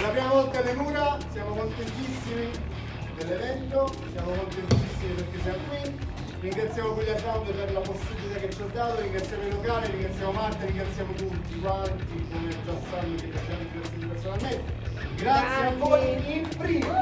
La prima volta alle mura, siamo contentissimi dell'evento, siamo contentissimi perché siamo qui. Ringraziamo Puglia Sound per la possibilità che ci ha dato, ringraziamo il locale, ringraziamo Marta, ringraziamo tutti quanti, come già sanno che ci hanno ringraziato personalmente. Grazie a voi in prima!